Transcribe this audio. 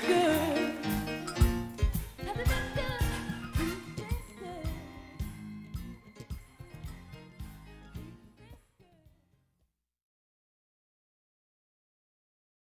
good.